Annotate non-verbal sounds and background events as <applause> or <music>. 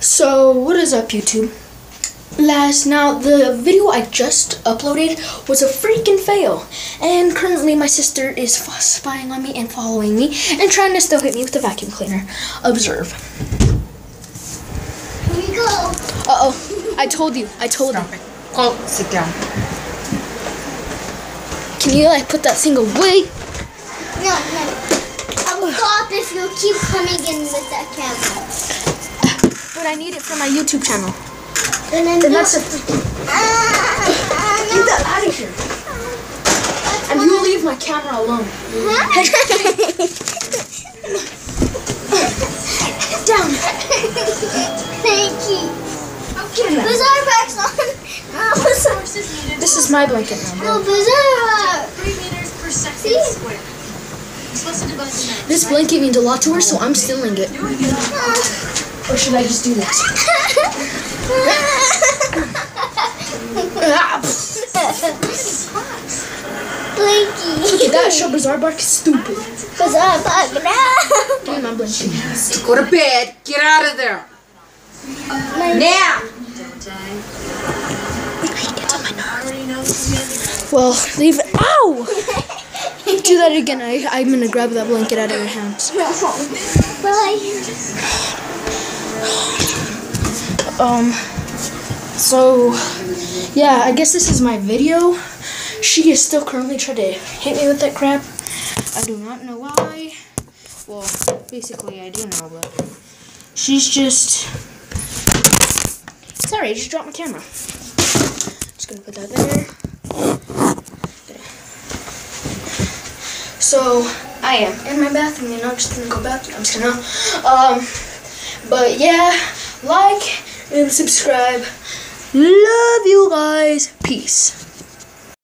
So, what is up, YouTube? Last, now, the video I just uploaded was a freaking fail. And currently, my sister is spying on me and following me and trying to still hit me with the vacuum cleaner. Observe. Here we go. Uh oh. I told you. I told Stop it. Cole, sit down. Can you, like, put that thing away? No, no. I'll stop if you keep coming in with that camera. But I need it for my YouTube channel. And then And you- that's a freaking. Get that out of here. And you leave my camera alone. Down. Thank you. Get it out. Bazaar back's on. Oh, Sources needed This is my blanket now, bro. no, Bazaar. Uh, 3 meters per second See? square. You're supposed to divide the net. This blanket means a lot to her, so I'm stealing it. Or should I just do this? Blinky. Look at that, show Bazaar Bark is stupid. Bazaar back now. Give me my blanket. Go to bed. Get out of there. Now. I can't get to my knob. Well, leave it. Ow! Do that again. I, I'm gonna grab that blanket out of your hands. Bye. <sighs> Um, so, yeah, I guess this is my video. She is still currently trying to hit me with that crap. I do not know why. Well, basically, I do know, but she's just. Sorry, I just dropped my camera. Just gonna put that there. So, I am in my bathroom, and I'm just gonna go back. I'm just gonna. Um, but yeah, like and subscribe. Love you guys. Peace.